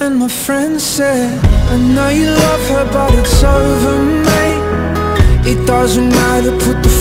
And my friend said I know you love her but it's over mate. It doesn't matter, put the